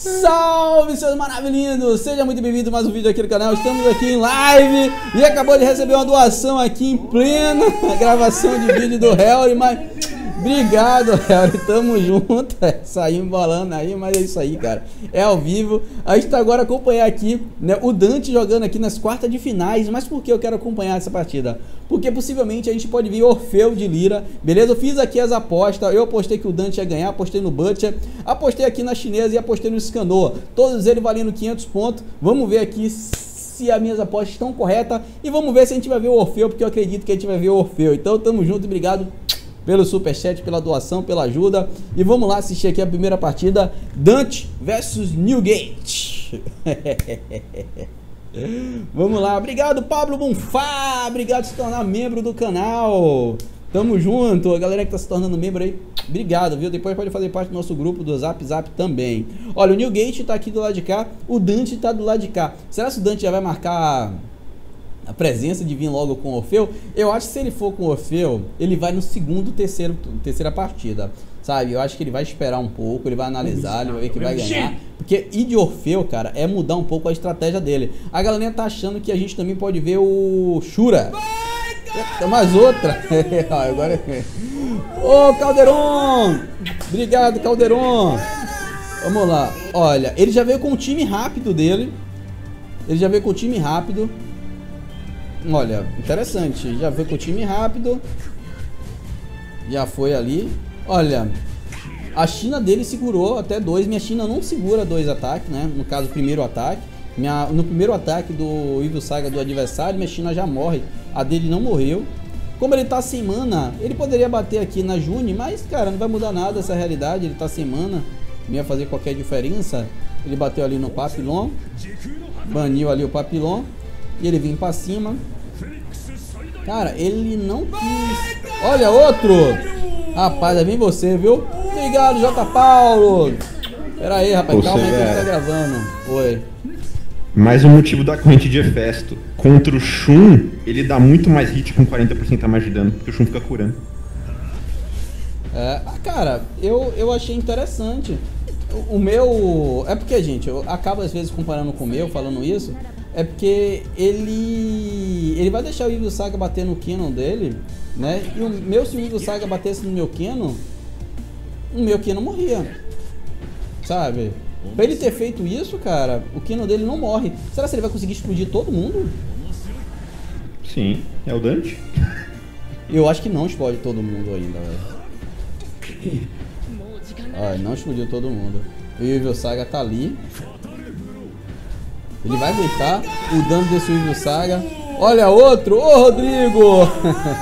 Salve, seus maravilhindos! Seja muito bem-vindo a mais um vídeo aqui no canal. Estamos aqui em live e acabou de receber uma doação aqui em plena gravação de vídeo do Harry, mas Obrigado, Harry. Tamo junto. É, saímos embolando aí, mas é isso aí, cara. É ao vivo. A gente tá agora acompanhar aqui, né, o Dante jogando aqui nas quartas de finais. Mas por que eu quero acompanhar essa partida? Porque possivelmente a gente pode vir Orfeu de Lira, beleza? Eu fiz aqui as apostas. Eu apostei que o Dante ia ganhar, apostei no Butcher, apostei aqui na chinesa e apostei no Scanor. Todos eles valendo 500 pontos. Vamos ver aqui se as minhas apostas estão corretas e vamos ver se a gente vai ver o Orfeu, porque eu acredito que a gente vai ver o Orfeu. Então tamo junto, obrigado pelo superchat, pela doação, pela ajuda. E vamos lá assistir aqui a primeira partida: Dante versus Newgate. vamos lá, obrigado Pablo Bonfá, obrigado por se tornar membro do canal. Tamo junto, a galera que tá se tornando membro aí, obrigado, viu? Depois pode fazer parte do nosso grupo do Zap Zap também. Olha, o Newgate tá aqui do lado de cá, o Dante tá do lado de cá. Será que o Dante já vai marcar a presença de vir logo com o Orfeu, eu acho que se ele for com o Orfeu, ele vai no segundo, terceiro, terceira partida. Sabe? Eu acho que ele vai esperar um pouco, ele vai analisar, ele vai ver que vai ganhar. Porque ir de Orfeu, cara, é mudar um pouco a estratégia dele. A galera tá achando que a gente também pode ver o Shura. Tem mais outra. Agora. É. Ô, Calderon! Obrigado, Calderon! Vamos lá. Olha, ele já veio com o time rápido dele. Ele já veio com o time rápido. Olha, interessante. Já veio com o time rápido. Já foi ali. Olha, a China dele segurou até dois. Minha China não segura dois ataques, né? No caso, primeiro ataque. Minha, no primeiro ataque do Evil Saga do adversário, minha China já morre. A dele não morreu. Como ele tá sem mana, ele poderia bater aqui na June, mas, cara, não vai mudar nada essa realidade. Ele tá sem mana. Não ia fazer qualquer diferença. Ele bateu ali no Papilon. Baniu ali o Papilon. E ele vem pra cima. Cara, ele não quis. Olha, outro! Rapaz, é bem você, viu? Obrigado, J. Paulo! Pera aí, rapaz, Ou calma aí que a gente tá gravando. Oi. Mais um motivo da corrente de Efesto. Contra o Shun, ele dá muito mais hit com 40% a mais de dano, porque o Shun fica curando. É, cara, eu, eu achei interessante. O, o meu. É porque, gente, eu acabo às vezes comparando com o meu, falando isso é porque ele ele vai deixar o Evil Saga bater no Canon dele, né? E o meu se o Evil Saga batesse no meu Canon, o meu Canon morria. Sabe? Pra ele ter feito isso, cara, o Canon dele não morre. Será que ele vai conseguir explodir todo mundo? Sim, é o Dante. Eu acho que não explode todo mundo ainda, velho. Ah, não explodiu todo mundo. O Evil Saga tá ali. Ele vai aguentar o dano desse Evil Saga. Olha outro! Ô Rodrigo!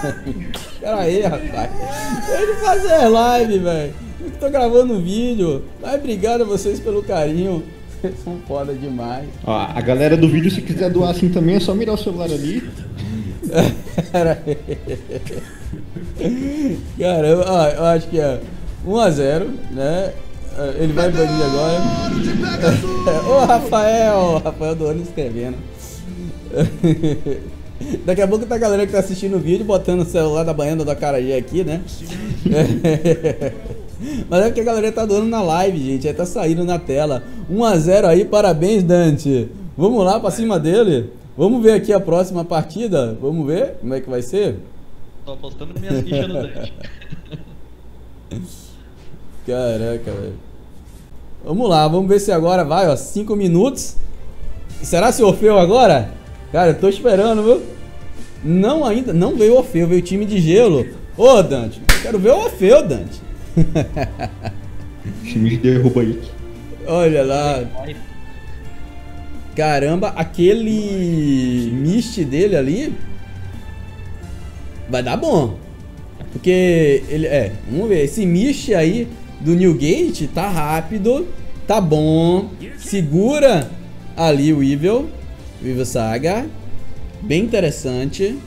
Pera aí, rapaz. Deixa de fazer live, velho. Eu tô gravando um vídeo. Mas obrigado a vocês pelo carinho. Vocês são foda demais. Ó, a galera do vídeo, se quiser doar assim também, é só mirar o celular ali. Pera aí. Cara, eu, eu acho que é 1x0, né? É, ele vai banir agora. Ô Rafael! Rafael do ano escrevendo. Daqui a pouco tá a galera que tá assistindo o vídeo botando o celular da banhando da Carajé aqui, né? Mas é porque a galera tá doando na live, gente. Aí tá saindo na tela. 1x0 aí, parabéns, Dante. Vamos lá pra cima dele. Vamos ver aqui a próxima partida. Vamos ver como é que vai ser? Tô apostando minhas fichas no Dante. Caraca, velho. Vamos lá, vamos ver se agora vai, ó. 5 minutos. Será se Orfeu agora? Cara, eu tô esperando, viu? Não ainda, não veio o Orfeu, veio o time de gelo. Ô, Dante, quero ver o Orfeu, Dante. time de derruba aí. Olha lá. Caramba, aquele Mist dele ali vai dar bom. Porque ele é, vamos ver, esse Mist aí do Newgate tá rápido, tá bom, segura ali o Evil, o Evil Saga, bem interessante.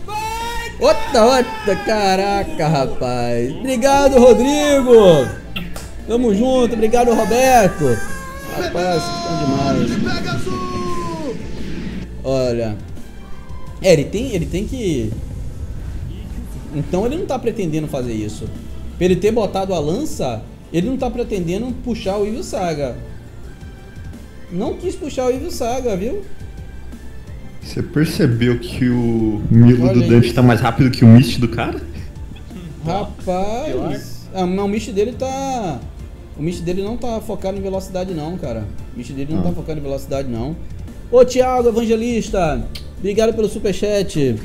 Outra, outra, caraca, rapaz. Obrigado, Rodrigo. Tamo junto, obrigado, Roberto. Rapaz, vocês estão demais. Olha. É, ele tem, ele tem que... Então ele não tá pretendendo fazer isso. Pra ele ter botado a lança, ele não tá pretendendo puxar o Evil Saga. Não quis puxar o Evil Saga, viu? Você percebeu que o Milo Olha do Dante isso. tá mais rápido que o Mist do cara? Rapaz. Ah, mas o Mist dele tá. O Mist dele não tá focado em velocidade, não, cara. O Mist dele não Ah. tá focado em velocidade, não. Ô, Thiago Evangelista. Obrigado pelo superchat.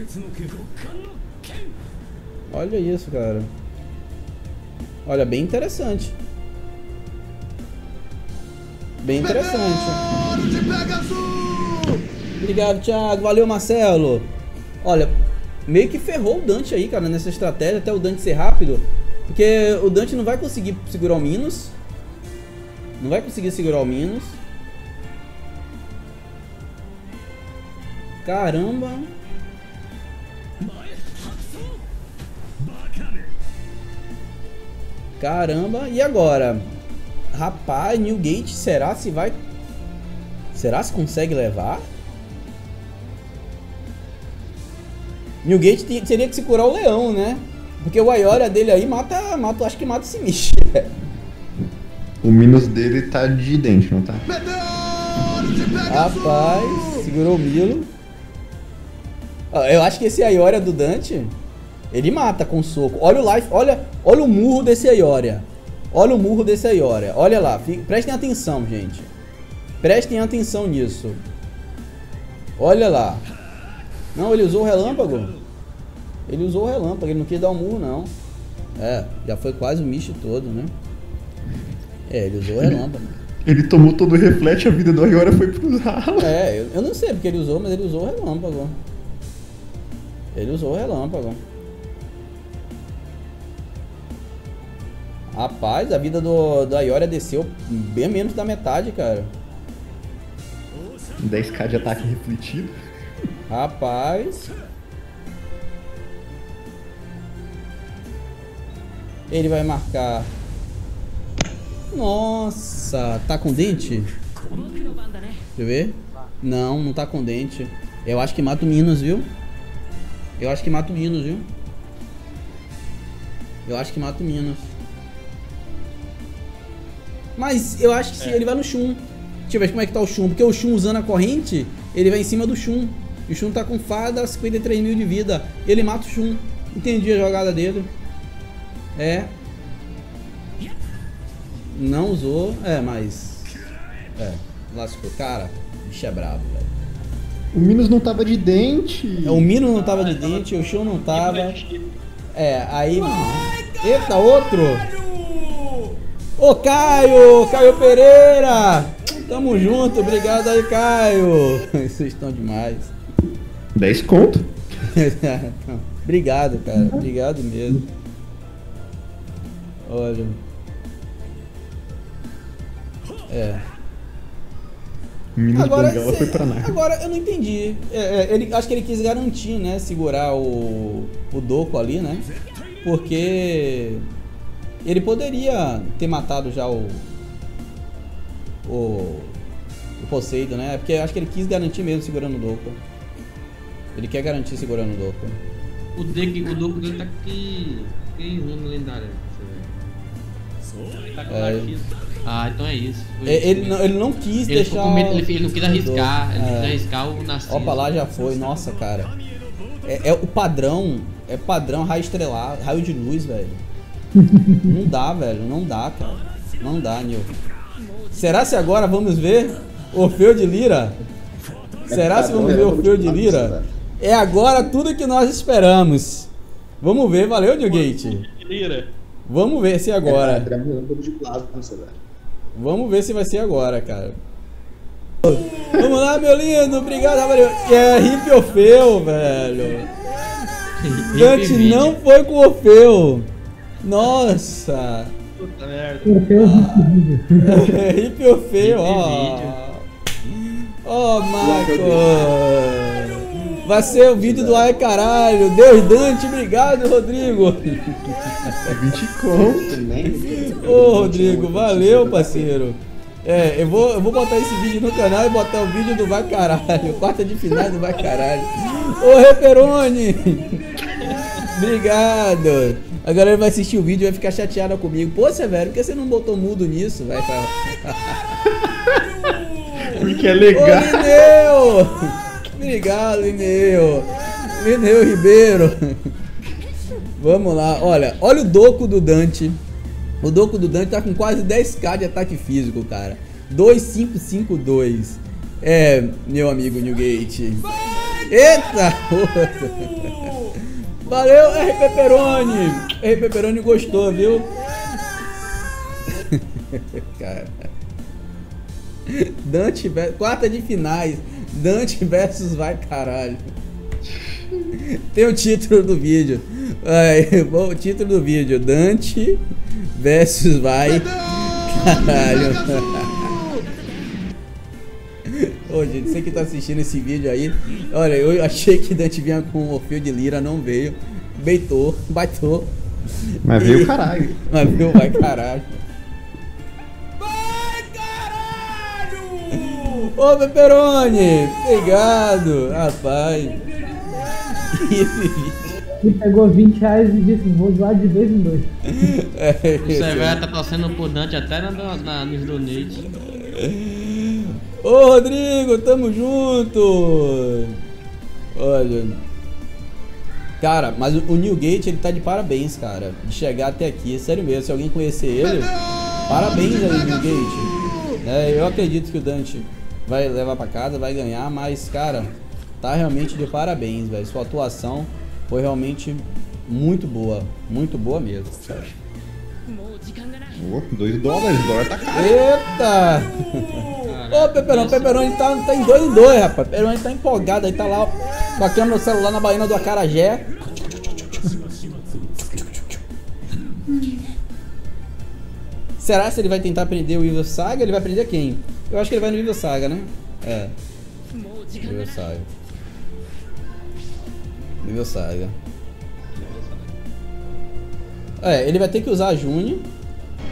Olha isso, cara. Olha, bem interessante. Bem interessante. Obrigado, Thiago. Valeu, Marcelo. Olha, meio que ferrou o Dante aí, cara, nessa estratégia, até o Dante ser rápido. Porque o Dante não vai conseguir segurar o Minos. Não vai conseguir segurar o Minos. Caramba. Caramba, e agora? Rapaz, Newgate, será se vai. Será se consegue levar? Newgate te- teria que se curar o leão, né? Porque o Aioria dele aí mata, mata acho que mata esse Mish. O Minos dele tá de dente, não tá? Rapaz, segurou o Milo. Ó, Eu acho que esse Aioria do Dante, ele mata com soco. Olha o life, olha, olha o murro desse Aioria. Olha o murro desse Aioria. Olha lá, prestem atenção, gente. Prestem atenção nisso. Olha lá. Não, ele usou o relâmpago. Ele usou o relâmpago, ele não quis dar o murro, não. É, já foi quase o Mish todo, né? É, ele usou o relâmpago. Ele tomou todo o reflete, a vida do Ayora foi pro ralo. É, eu, eu não sei porque ele usou, mas ele usou o relâmpago. Ele usou o relâmpago. Rapaz, a vida do, do Aioria desceu bem menos da metade, cara. 10k de ataque refletido. Rapaz. Ele vai marcar. Nossa, tá com dente? Deixa eu ver. Não, não tá com dente. Eu acho que mata o Minos, viu? Eu acho que mata o Minos, viu? Eu acho que mata o Minos. Mas eu acho que se ele vai no Shun. Deixa eu ver como é que tá o Shun. Porque o Shun usando a corrente, ele vai em cima do Shun. E o Shun tá com fada 53 mil de vida. Ele mata o Shun. Entendi a jogada dele. É. Não usou. É, mas. É. Lascou. Cara, o bicho é brabo, velho. O Minos não tava de dente. É, O Mino não tava de dente, o Shun não tava. É, aí. Eita, outro! Ô Caio! Caio Pereira! Tamo junto, obrigado aí, Caio! Vocês estão demais. 10 conto. obrigado, cara. Obrigado mesmo. Olha. É. Agora, Bengala cê- foi pra nada. agora eu não entendi. É, é, ele, acho que ele quis garantir, né? Segurar o, o Doco ali, né? Porque ele poderia ter matado já o. O. O Poseidon, né? Porque acho que ele quis garantir mesmo segurando o Doco. Ele quer garantir segurando o Doco. O deck, o Doku dele tá que. Que nome lendário. Tá com É. Ah, então é isso. Foi É, isso Ele, não, ele não quis Ele, deixar. com medo, ele, ele não quis arriscar, Doku. ele não É. quis arriscar o Narciso. Opa, lá já foi. Nossa, cara. É, é o padrão. É padrão raio estrelado, raio de luz, velho. Não dá, velho. Não dá, cara. Não dá, Nil. Será se agora vamos ver Orfeu de Lira? Será se vamos ver Orfeu de Lira? É agora tudo que nós esperamos. Vamos ver, valeu. Lira. Vamos ver se é agora. Velho. Vamos ver se vai ser agora, cara. Vamos lá, meu lindo. Obrigado, Rafael. É Hip Orfeu, velho. Dante não foi com o Orfeu. Nossa. Puta merda. É Hip Orfeu, ó. Ó, Marco. Vai ser o vídeo do Ai Caralho. Deus Dante, obrigado, Rodrigo. 20 conto. Também. Ô, Rodrigo, valeu, parceiro. É, eu vou, eu vou botar esse vídeo no canal e botar o vídeo do Vai Caralho. Quarta de final do Vai Caralho. Ô, Reperone! Obrigado. A galera vai assistir o vídeo e vai ficar chateada comigo. Pô, Severo, por que você não botou mudo nisso? Vai, Porque é Ô, legal. Lineu! Obrigado, Lineu. Lineu Ribeiro. Vamos lá, olha, olha o doco do Dante. O doco do Dante tá com quase 10k de ataque físico, cara. 2552. É, meu amigo Newgate. Eita! Valeu, R. Pepperoni! R. Pepperoni gostou, viu? cara. Dante versus. Quarta de finais. Dante versus vai caralho. Tem o título do vídeo. Aí, bom, o título do vídeo. Dante versus vai. Caralho. Gente, você que tá assistindo esse vídeo aí, olha, eu achei que Dante vinha com o Orfeu de Lira, não veio. Beitou, baitou. Mas E- veio caralho. Mas viu, vai caralho. Ô, Pepperoni! Obrigado, rapaz. Ele pegou 20 reais e disse, vou doar de dois em dois. É, O Severo tá torcendo por Dante até na, na, nos donates. Ô, Rodrigo, tamo junto! Olha. Cara, mas o Newgate, ele tá de parabéns, cara. De chegar até aqui, sério mesmo. Se alguém conhecer ele, parabéns aí, Newgate. É, eu acredito que o Dante vai levar pra casa, vai ganhar, mas, cara, tá realmente de parabéns, velho. Sua atuação foi realmente muito boa. Muito boa mesmo. cara. Ô, 2 dólares, o dólar tá caro. Eita! Ô, Peperão, Peperoni tá, tá em dois em dois, rapaz. Peperoni tá empolgado aí, tá lá com a câmera do celular na baína do Acarajé. Será se ele vai tentar prender o Evil Saga? Ele vai prender quem? Eu acho que ele vai no Evil Saga, né? É. Evil Saga. Evil Saga. É, ele vai ter que usar a Juni.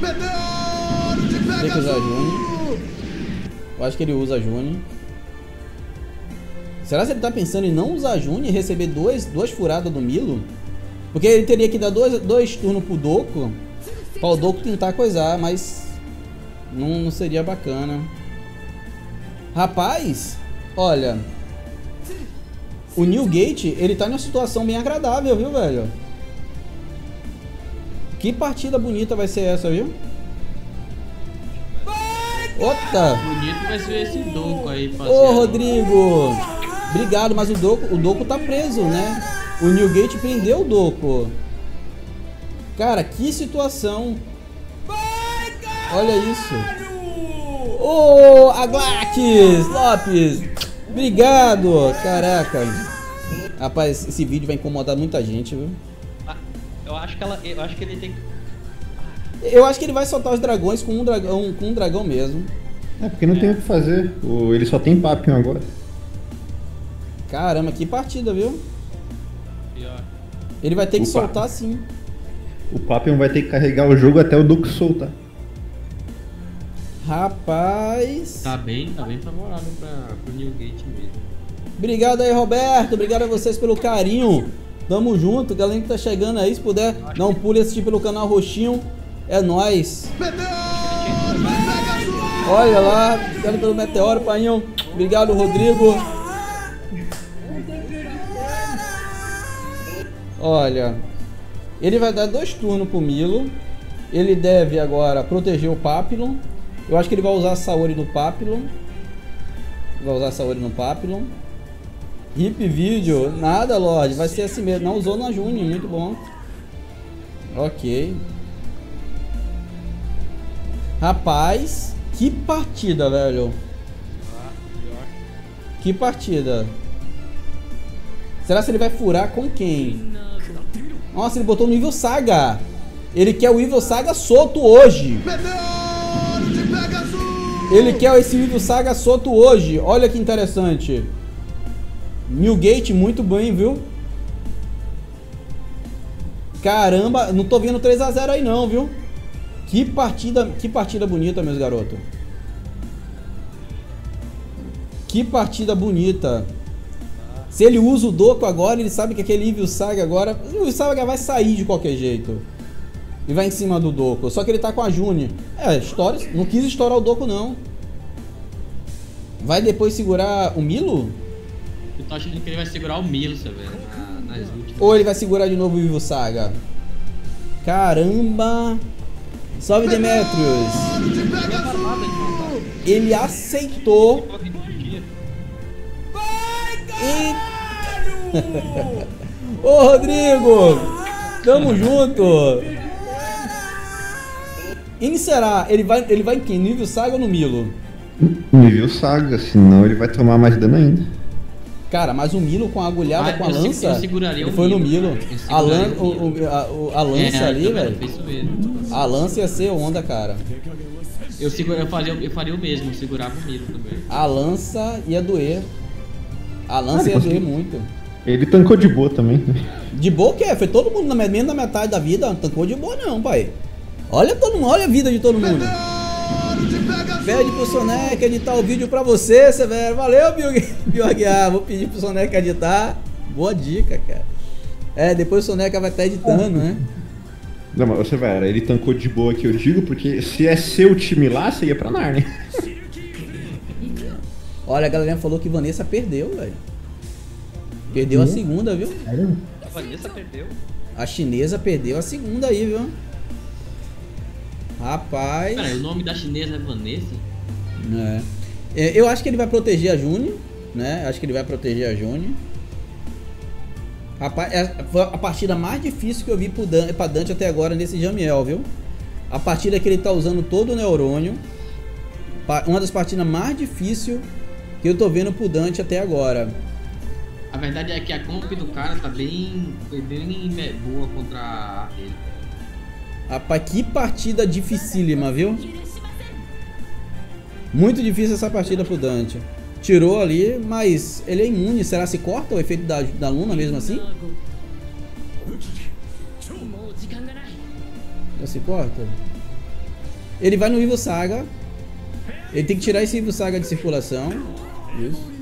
Tem que usar a Juni. Eu acho que ele usa a Juni. Será que ele tá pensando em não usar a Juni e receber dois, duas furadas do Milo? Porque ele teria que dar dois, dois turnos pro Doku. Pra o Doku tentar coisar, mas. Não, não seria bacana. Rapaz, olha. O Newgate, ele tá numa situação bem agradável, viu, velho? Que partida bonita vai ser essa, viu? Ota! Bonito vai ser esse Doco aí, Ô, parceiro. Rodrigo! Obrigado, mas o Doco, o Doco tá preso, né? O Newgate prendeu o Doco. Cara, que situação. Olha isso. Ô, Aglaques Lopes! Obrigado! Caraca. Rapaz, esse vídeo vai incomodar muita gente, viu? Ah, Eu acho que ela. Eu acho que ele tem que. Eu acho que ele vai soltar os dragões com um dragão, com um dragão mesmo. É, porque não tem o que fazer. O- ele só tem papinho agora. Caramba, que partida, viu? Pior. Ele vai ter que soltar sim. O Papion vai ter que carregar o jogo até o Duke soltar. Rapaz. Tá bem, tá bem favorável pra, pro Newgate mesmo. Obrigado aí, Roberto. Obrigado a vocês pelo carinho. Tamo junto. Galera que tá chegando aí, se puder, dá um pulo e assistir pelo canal Roxinho. É nóis. Olha lá. Obrigado pelo meteoro, painho. Obrigado, Rodrigo. Olha. Ele vai dar dois turnos pro Milo. Ele deve agora proteger o Papillon. Eu acho que ele vai usar a Saori no Papillon. Vai usar a Saori no Papillon. Hip vídeo, nada, Lorde. Vai ser assim mesmo. Não usou na Juni, muito bom. Ok. Rapaz, que partida, velho. Que partida. Será que ele vai furar com quem? Nossa, ele botou no nível Saga. Ele quer o Evil Saga solto hoje. Ele quer esse Evil Saga solto hoje. Olha que interessante. Newgate, muito bem, viu? Caramba, não tô vendo 3x0 aí não, viu? Que partida, que partida bonita, meus garotos. Que partida bonita. Se ele usa o Doku agora, ele sabe que aquele Evil Saga agora... O Evil Saga vai sair de qualquer jeito. E vai em cima do Doku. Só que ele tá com a Juni. É, história... Não quis estourar o Doku, não. Vai depois segurar o Milo? Eu tô achando que ele vai segurar o Milo, velho, na- nas últimas. Ou ele vai segurar de novo o Vivo Saga? Caramba! Salve Demetrius! Ele aceitou. E... Ô Rodrigo! Tamo junto! Será? Ele vai, ele vai em quem? No Vivo Saga ou no Milo? Nível saga, senão ele vai tomar mais dano ainda. Cara, mas o Milo com a agulhada, Ah, com a eu se- lança. eu seguraria ele o foi no Milo, Milo. cara. Eu A, lan, seguraria o o, o- a, o- a lança É, ali, velho. A lança ia ser onda, cara. Eu, segura, eu, faria, eu faria o mesmo, eu segurava o Milo também. A lança ia doer. A lança Ah, ia doer muito. Ele tancou de boa também. De boa o quê? Foi todo mundo na menos da metade da vida. Não tancou de boa não, pai. Olha todo mundo, olha a vida de todo mundo. Pede pro Soneca editar o vídeo pra você, Severo. Valeu, Bio, Aguiar. Vou pedir pro Soneca editar. Boa dica, cara. É, depois o Soneca vai estar editando, né? Não, mas você vai, ele tancou de boa que eu digo, porque se é seu time lá, você ia pra Narnia. Olha, a galera falou que Vanessa perdeu, velho. Perdeu a segunda, viu? Sério? A Vanessa perdeu. A chinesa perdeu a segunda aí, viu? Rapaz. O nome da chinesa é Vanessa? É. É, Eu acho que ele vai proteger a Juni, né? Acho que ele vai proteger a Juni. Rapaz, é- foi a partida mais difícil que eu vi pro Dan, pra Dante até agora nesse Jamiel, viu? A partida que ele tá usando todo o neurônio. Uma das partidas mais difíceis que eu tô vendo pro Dante até agora. A verdade é que a comp do cara tá bem. Foi bem boa contra a dele. Rapaz, que partida dificílima, viu? Muito difícil essa partida pro Dante. Tirou ali, mas ele é imune. Será se corta o efeito da, da Luna mesmo assim? Já se corta? Ele vai no Ivo Saga. Ele tem que tirar esse Ivo Saga de circulação. Isso.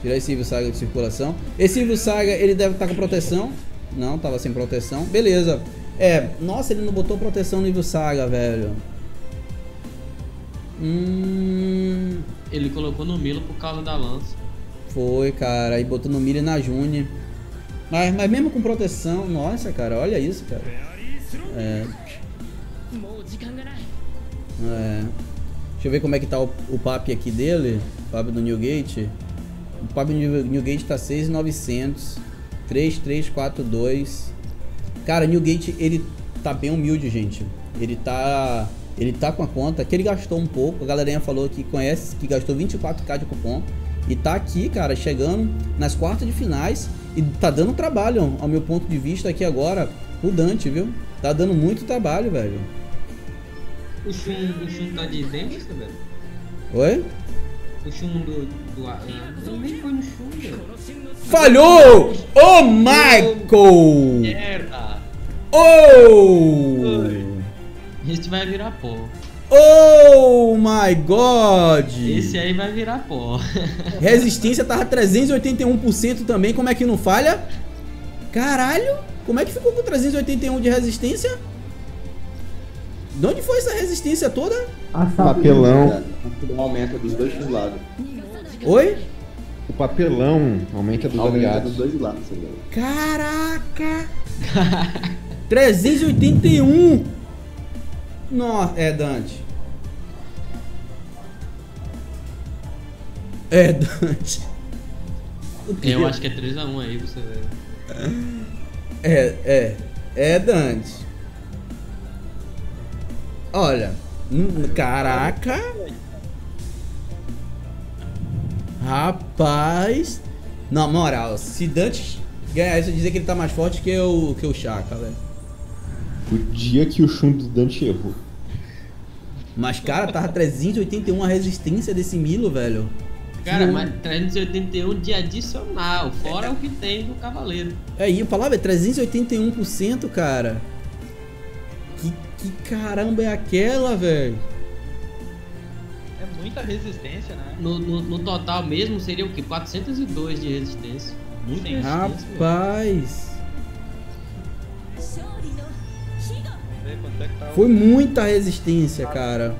Tirar esse Ivo Saga de circulação. Esse Ivo Saga, ele deve estar com proteção. Não, tava sem proteção. Beleza. É, nossa, ele não botou proteção no Ivo Saga, velho. Hum. Ele colocou no Milo por causa da lança. Foi, cara. Aí botou no milho e na June. Mas, mas mesmo com proteção, nossa, cara, olha isso, cara. É. É. Deixa eu ver como é que tá o, o PAP aqui dele. O PAP do Newgate. O PAP do New- Newgate tá 6,900. 3342. Cara, Newgate, ele tá bem humilde, gente. Ele tá. Ele tá com a conta que ele gastou um pouco. A galerinha falou que conhece, que gastou 24k de cupom. E tá aqui, cara, chegando nas quartas de finais. E tá dando trabalho, ao meu ponto de vista aqui agora, o Dante, viu? Tá dando muito trabalho, velho. O Shun, o Shun tá de dentro, velho? Oi? O Shun do. do ele nem foi no Shun, velho. Falhou! Ô, Michael! Merda! Oh! Esse vai virar pó. Oh my god! Esse aí vai virar pó. Resistência tava 381% também, como é que não falha? Caralho! Como é que ficou com 381 de resistência? De onde foi essa resistência toda? A Papelão. Um aumenta dos dois lados. Oi? O papelão aumenta dos Aumenta aliados. dos dois lados? Caraca! 381! Nossa, é Dante. É Dante. Eu acho que é 3x1 aí, você vê. É, é. É Dante. Olha. hum, Caraca. Rapaz. Na moral, se Dante ganhar isso, dizer que ele tá mais forte que o, que o Chaka, velho. O dia que o Shun do Dante errou. Mas, cara, tava 381 a resistência desse Milo, velho. Cara, Não. mas 381 de adicional, fora o que tem do Cavaleiro. Aí, eu falava, é 381%, cara. Que, que caramba é aquela, velho? É muita resistência, né? No, no, no total mesmo seria o que? 402 de resistência. Muito resistência. Rapaz! Foi muita resistência, cara.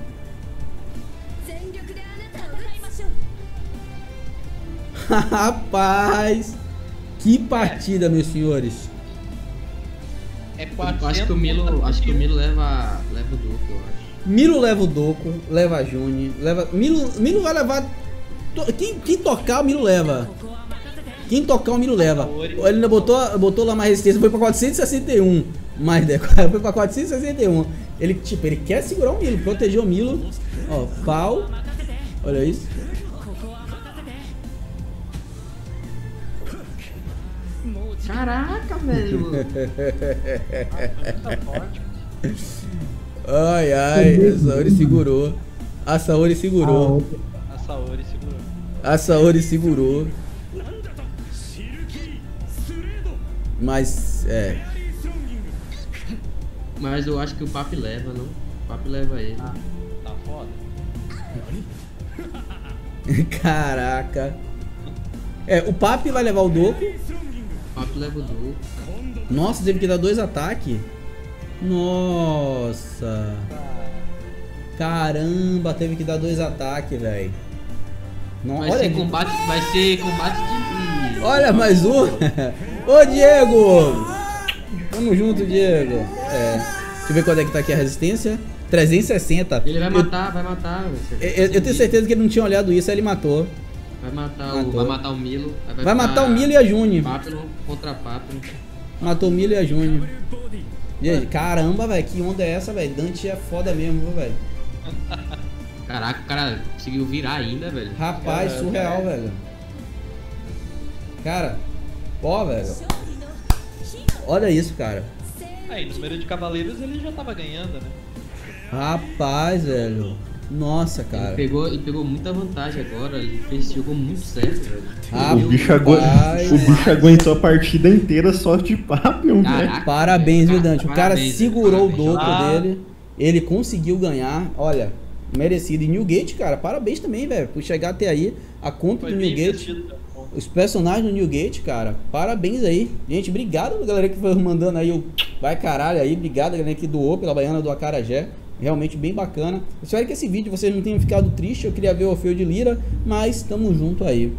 Rapaz! Que partida, meus senhores! É 400 acho que o Milo, acho que o Milo leva, leva o Milo leva o Doco, leva a Juni, leva. Milo, Milo vai levar. Quem, quem tocar, o Milo leva. Quem tocar, o Milo leva. Ele ainda botou, botou lá mais resistência, foi pra 461. Mais deco, foi pra 461. Ele, tipo, ele quer segurar o Milo, proteger o Milo. Ó, pau. Olha isso. Caraca, velho. Ai, ai, a Saori segurou. A Saori segurou. outra. A Saori segurou. A Saori segurou. Mas, é. Mas eu acho que o Papi leva, não? O Papi leva ele. Tá foda. Caraca. É, o Papi vai levar o Doku. O Papi leva o Duque. Nossa, teve que dar dois ataques. Nossa. Caramba, teve que dar dois ataques, velho. Vai Olha, ser combate, vai ser combate de. olha mais um. Ô, Diego! Tamo junto, Diego. É. Deixa eu ver quanto é que tá aqui a resistência. 360. Ele vai Eu- matar, vai matar. Eu, eu- eu tenho certeza que ele não tinha olhado isso, aí ele matou. Vai matar, Matou. o, vai matar o Milo. aí Vai matar o Milo e a Juni. Papilo contra Papilo. Matou o Milo e a Gente, caramba, velho, que onda é essa, velho? Dante é foda mesmo, viu, velho? Caraca, o cara conseguiu virar ainda, velho. Rapaz, surreal, velho. Cara, ó, velho. Olha isso, cara. Aí, número de cavaleiros ele já tava ganhando, né? Rapaz, velho. Nossa, Ele cara. pegou, ele pegou muita vantagem agora, ele fez, jogou muito certo, velho. Rapaz. o, bicho agu- o bicho aguentou a partida inteira só de Papillon, né? Parabéns, viu, Dante? O cara parabéns, segurou o parabéns. doco Ah. dele. Ele conseguiu ganhar. Olha, merecido. E Newgate, cara, parabéns também, velho, por chegar até aí. A Foi do Newgate. né? Os personagens do Newgate, cara, parabéns aí. Gente, obrigado galera que foi mandando aí o vai caralho aí. Obrigado galera que doou pela baiana do Acarajé. Realmente bem bacana. Espero que esse vídeo vocês não tenham ficado triste. Eu queria ver o Orfeu de Lira, mas tamo junto aí.